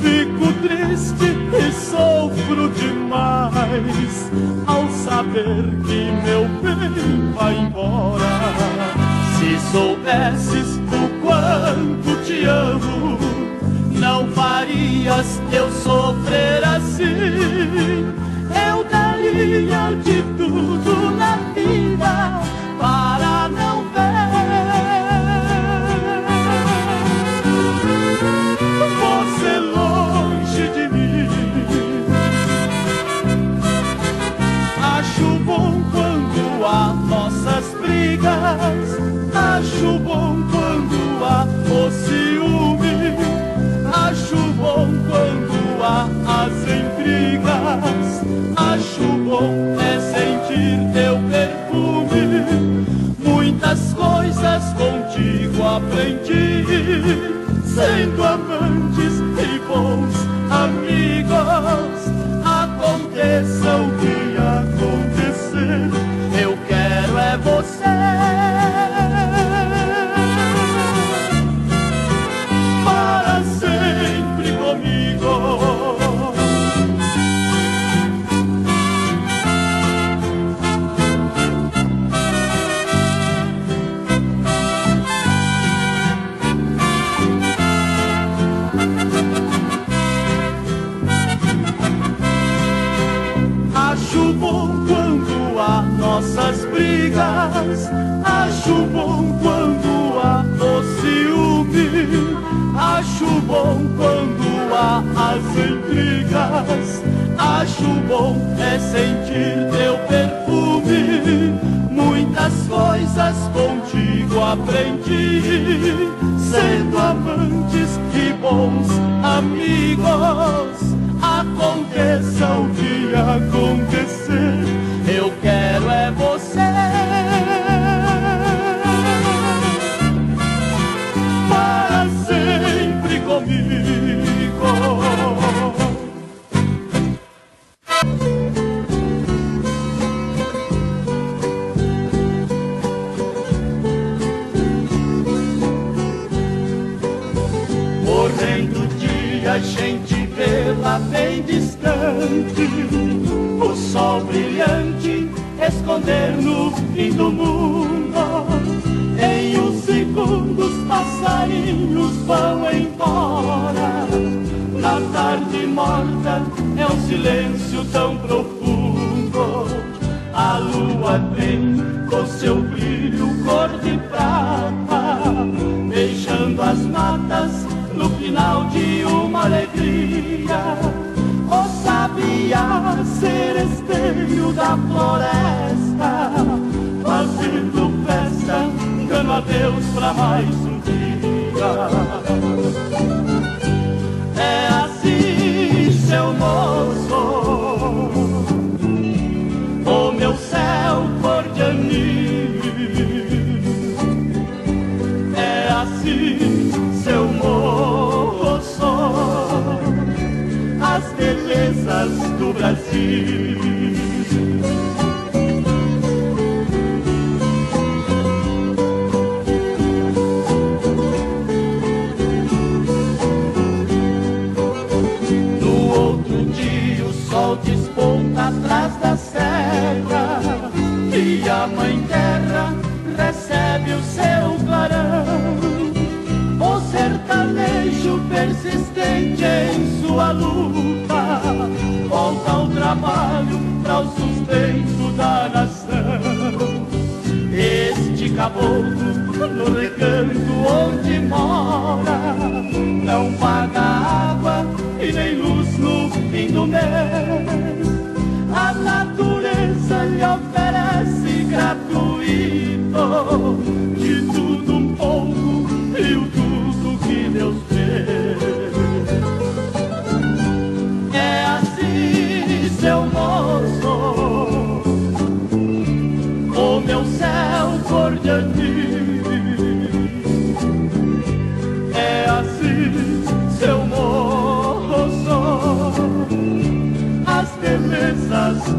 Fico triste e sofro demais ao saber que meu bem vai embora. Se soubesses o quanto te amo, não farias eu sofrer assim. Eu daria de tudo na vida para Acho bom quando há nossas brigas, acho bom quando há o ciúme, acho bom quando há as intrigas, acho bom é sentir teu perfume. Muitas coisas contigo aprendi, sendo amantes e bons amigos. Aconteça o que acontecer. distante, o sol brilhante esconder no fim do mundo. Em um segundo os passarinhos vão embora. Na tarde morta é um silêncio tão profundo. A lua tem com seu brilho cor de prata. sabia ser esteio da floresta, fazendo festa, dando adeus pra mais um dia. belezas do Brasil. No outro dia o sol desponta atrás da serra e a mãe terra recebe o seu clarão. persistente em sua luta, volta ao trabalho para o sustento da nação. Este caboclo no recanto onde mora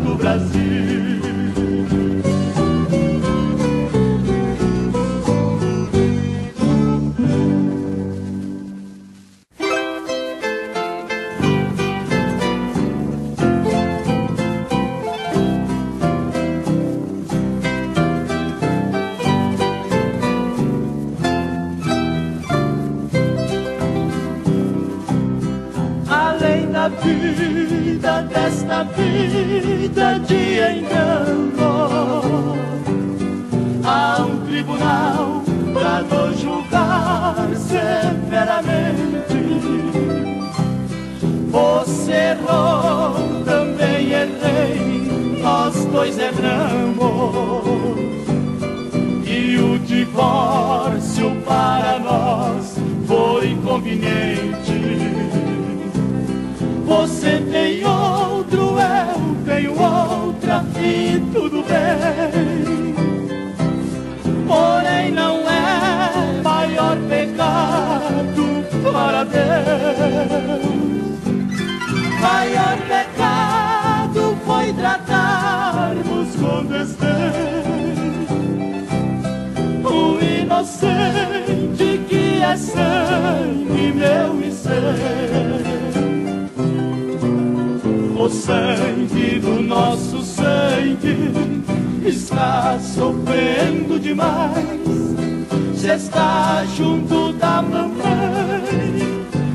do Brasil. Vida de engano. Há um tribunal para nos julgar severamente. Você errou, Deus. Maior pecado foi tratarmos com desdém o inocente que é sangue meu e seu o sangue do nosso sangue está sofrendo demais. Se está junto da mamãe,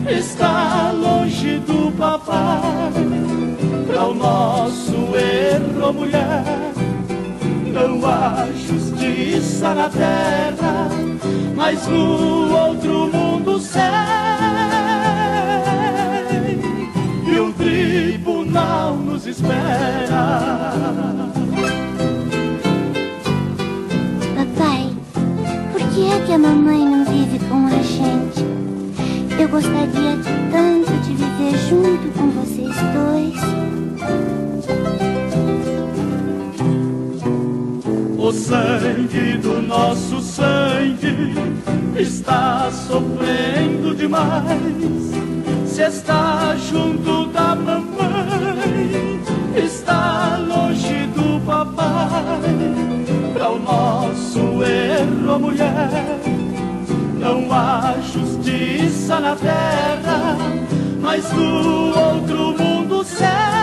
está longe do papai. Para o nosso erro, mulher, não há justiça na terra, mas no outro mundo céu tribunal nos espera. Papai, por que é que a mamãe não vive com a gente? Eu gostaria tanto de viver junto com vocês dois. O sangue do nosso sangue está sofrendo demais. Se está junto da mamãe, está longe do papai. Para o nosso erro, mulher, não há justiça justiça na terra, mas no outro mundo céu.